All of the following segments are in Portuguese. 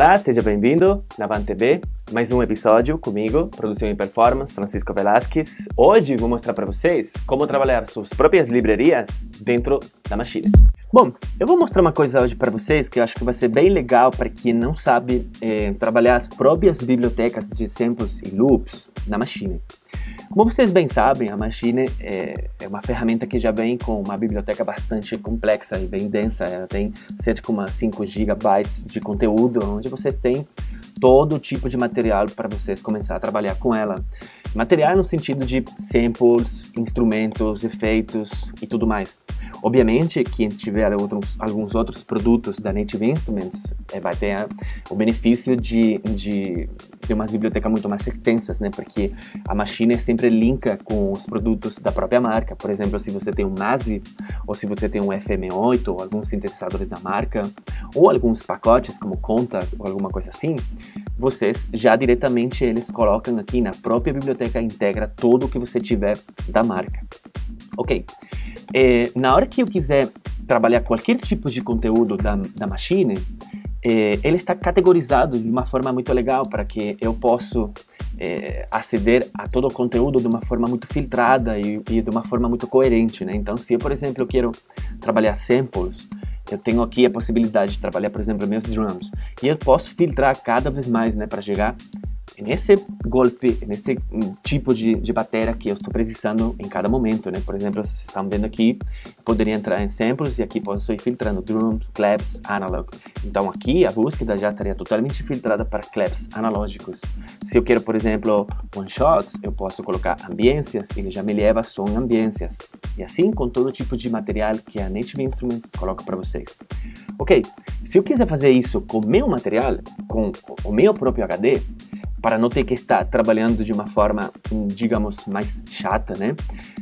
Olá, seja bem-vindo na Van TV, mais um episódio comigo, Produção e Performance, Francisco Velasquez. Hoje vou mostrar para vocês como trabalhar suas próprias livrarias dentro da Machine. Bom, eu vou mostrar uma coisa hoje para vocês que eu acho que vai ser bem legal para quem não sabe é, trabalhar as próprias bibliotecas de samples e loops na Machine. Como vocês bem sabem, a Machine é, é, uma ferramenta que já vem com uma biblioteca bastante complexa e bem densa. Ela tem 7,5 GB de conteúdo, onde vocês têm todo tipo de material para vocês começar a trabalhar com ela. Material no sentido de samples, instrumentos, efeitos e tudo mais. Obviamente, quem tiver outros, alguns outros produtos da Native Instruments é, vai ter o benefício de, de ter uma biblioteca muito mais extensas, né? Porque a Machine sempre linka com os produtos da própria marca. Por exemplo, se você tem um Massive, ou se você tem um FM8, ou alguns sintetizadores da marca, ou alguns pacotes como Conta, ou alguma coisa assim, vocês já diretamente eles colocam aqui na própria biblioteca, integra tudo o que você tiver da marca. Ok. É, na hora que eu quiser trabalhar qualquer tipo de conteúdo da, da Machine, é, ele está categorizado de uma forma muito legal para que eu possa é, aceder a todo o conteúdo de uma forma muito filtrada e, e, de uma forma muito coerente, né? Então, se eu, por exemplo, quero trabalhar samples, eu tenho aqui a possibilidade de trabalhar, por exemplo, meus drums, e eu posso filtrar cada vez mais, né, para chegar nesse golpe, nesse tipo de, de bateria que eu estou precisando em cada momento, né? Por exemplo, vocês estão vendo aqui, poderia entrar em samples e aqui posso ir filtrando drums, claps, analog. Então aqui a búsqueda já estaria totalmente filtrada para claps analógicos. Se eu quero, por exemplo, one shots, eu posso colocar ambiências, ele já me leva só em ambiências. E assim com todo tipo de material que a Native Instruments coloca para vocês. Ok, se eu quiser fazer isso com meu material, com o meu próprio HD, para não ter que estar trabalhando de uma forma, digamos, mais chata, né?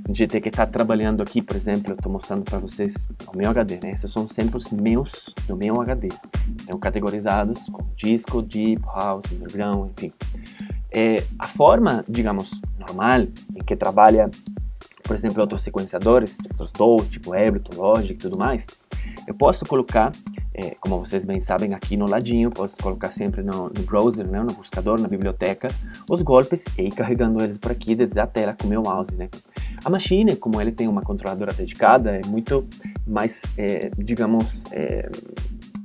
De ter que estar trabalhando aqui, por exemplo, eu estou mostrando para vocês o meu HD, né? Esses são samples meus do meu HD. Estão categorizados com disco, deep, house, underground, enfim. É, a forma, digamos, normal em que trabalha, por exemplo, outros sequenciadores, outros DAW, tipo Ableton, Logic e tudo mais, eu posso colocar, é, como vocês bem sabem, aqui no ladinho, posso colocar sempre no, no browser, né, no buscador, na biblioteca, os golpes e ir carregando eles por aqui desde a tela com o meu mouse, né. A Machine, como ele tem uma controladora dedicada, é muito mais, é, digamos, é,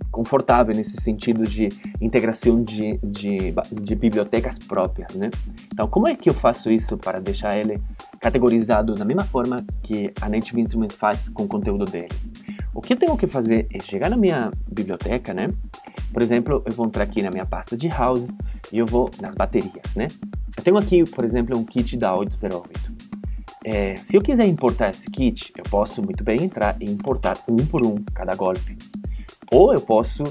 confortável nesse sentido de integração de, de, de, bibliotecas próprias, né? Então, como é que eu faço isso para deixar ele categorizado da mesma forma que a Native Instrument faz com o conteúdo dele? O que eu tenho que fazer é chegar na minha biblioteca, né? Por exemplo, eu vou entrar aqui na minha pasta de house e eu vou nas baterias, né? Eu tenho aqui, por exemplo, um kit da 808. É, se eu quiser importar esse kit, eu posso muito bem entrar e importar um por um cada golpe. Ou eu posso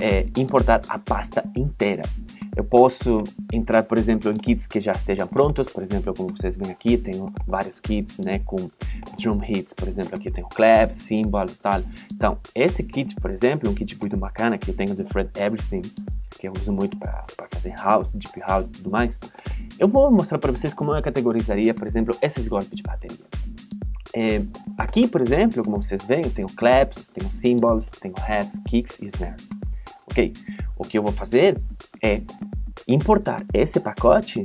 é, importar a pasta inteira. Eu posso entrar, por exemplo, em kits que já estejam prontos, por exemplo, como vocês veem aqui, tenho vários kits, né, com drum hits, por exemplo, aqui eu tenho claps, cymbals, tal. Então, esse kit, por exemplo, um kit muito bacana que eu tenho do Fred Everything, que eu uso muito para fazer house, deep house e tudo mais, eu vou mostrar para vocês como eu categorizaria, por exemplo, esses golpes de bateria. É, aqui, por exemplo, como vocês veem, eu tenho claps, tenho cymbals, tenho hats, kicks e snares. Ok, o que eu vou fazer é importar esse pacote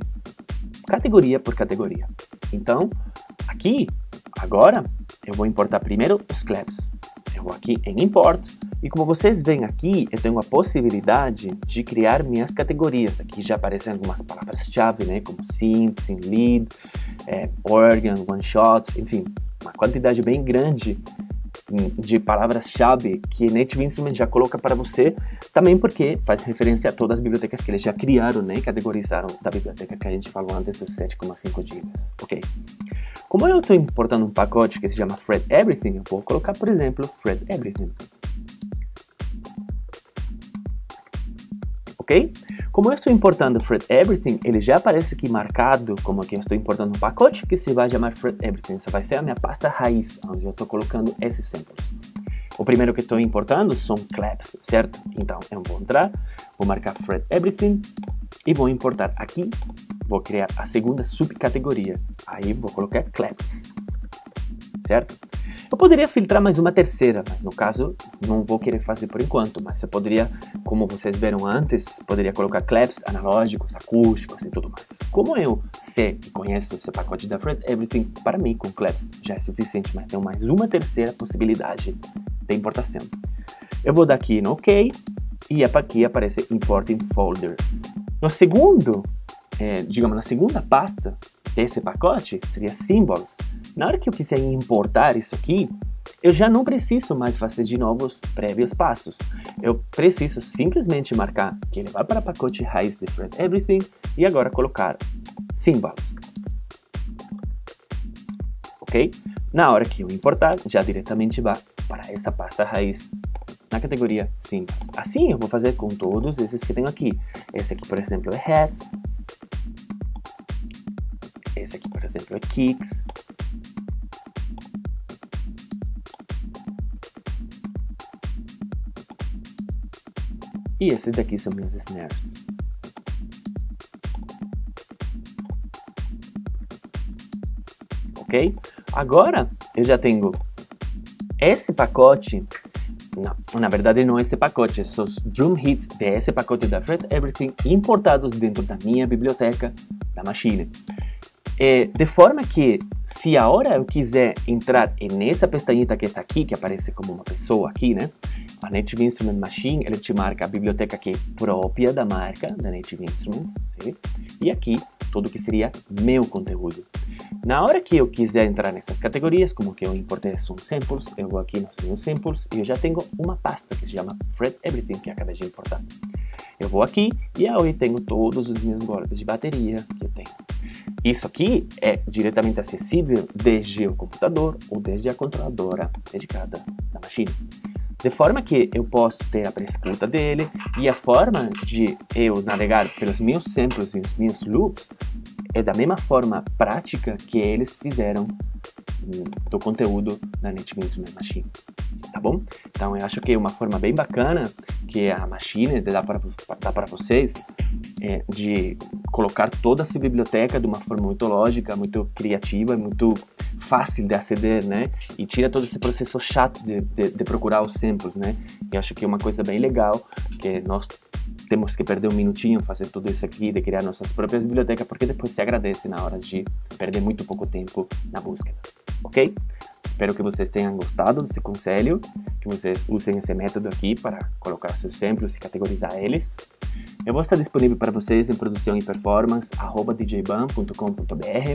categoria por categoria. Então, aqui, agora, eu vou importar primeiro os claps. Eu vou aqui em Import e como vocês veem aqui, eu tenho a possibilidade de criar minhas categorias. Aqui já aparecem algumas palavras-chave, né, como synth, lead, é, organ, one shots, enfim, uma quantidade bem grande de palavras-chave que Native Instruments já coloca para você, também porque faz referência a todas as bibliotecas que eles já criaram né, e categorizaram da biblioteca que a gente falou antes dos 7,5 GB. Ok. Como eu estou importando um pacote que se chama Fred Everything, eu vou colocar, por exemplo, Fred Everything. Ok? Como eu estou importando Fred Everything, ele já aparece aqui marcado como que eu estou importando um pacote que se vai chamar Fred Everything. Essa vai ser a minha pasta raiz, onde eu estou colocando esses samples. O primeiro que estou importando são claps, certo? Então eu vou entrar, vou marcar Fred Everything e vou importar aqui, vou criar a segunda subcategoria. Aí vou colocar claps, certo? Eu poderia filtrar mais uma terceira, mas no caso não vou querer fazer por enquanto, mas você poderia, como vocês viram antes, poderia colocar claps analógicos, acústicos e tudo mais. Como eu sei e conheço esse pacote da Fred Everything, para mim com claps já é suficiente, mas tenho mais uma terceira possibilidade de importação. Eu vou dar aqui no OK e aqui aparece Importing Folder. No segundo, é, digamos, na segunda pasta desse pacote, seria Symbols. Na hora que eu quiser importar isso aqui, eu já não preciso mais fazer de novos prévios passos. Eu preciso simplesmente marcar que ele vai para o pacote de Fred Everything e agora colocar Symbols. Ok? Na hora que eu importar, já diretamente vai para essa pasta raiz na categoria Symbols. Assim eu vou fazer com todos esses que tenho aqui. Esse aqui, por exemplo, é Hats. Esse aqui, por exemplo, é Kicks. E esses daqui são meus snares. Ok? Agora eu já tenho esse pacote. Não, na verdade não esse pacote, são os drum hits desse pacote da Fred Everything importados dentro da minha biblioteca da Machine. É, de forma que, se a hora eu quiser entrar nessa pestañita que está aqui, que aparece como uma pessoa aqui, né? A Native Instrument Machine, ele te marca a biblioteca que é própria da marca, da Native Instruments, sim? e aqui tudo que seria meu conteúdo. Na hora que eu quiser entrar nessas categorias, como que eu importei são samples, eu vou aqui nos meus samples e eu já tenho uma pasta que se chama Fred Everything que acabei de importar. Eu vou aqui e aí tenho todos os meus golpes de bateria que eu tenho. Isso aqui é diretamente acessível desde o computador ou desde a controladora dedicada da machine. De forma que eu posso ter a prescuta dele e a forma de eu navegar pelos meus samples e os meus loops é da mesma forma prática que eles fizeram hum, do conteúdo Native Instrument Machine, tá bom? Então eu acho que é uma forma bem bacana que a Machine dá para vocês é, de colocar toda essa biblioteca de uma forma muito lógica, muito criativa, muito fácil de aceder, né? E tira todo esse processo chato de, de, de procurar os samples, né? E acho que é uma coisa bem legal que nós temos que perder um minutinho fazer tudo isso aqui, de criar nossas próprias bibliotecas, porque depois se agradece na hora de perder muito pouco tempo na búsqueda, ok? Espero que vocês tenham gostado desse conselho, que vocês usem esse método aqui para colocar seus samples e categorizar eles. Eu vou estar disponível para vocês em produção e performance, arroba djban.com.br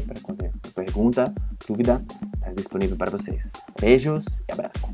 para qualquer pergunta, dúvida, está disponível para vocês. Beijos e abraço.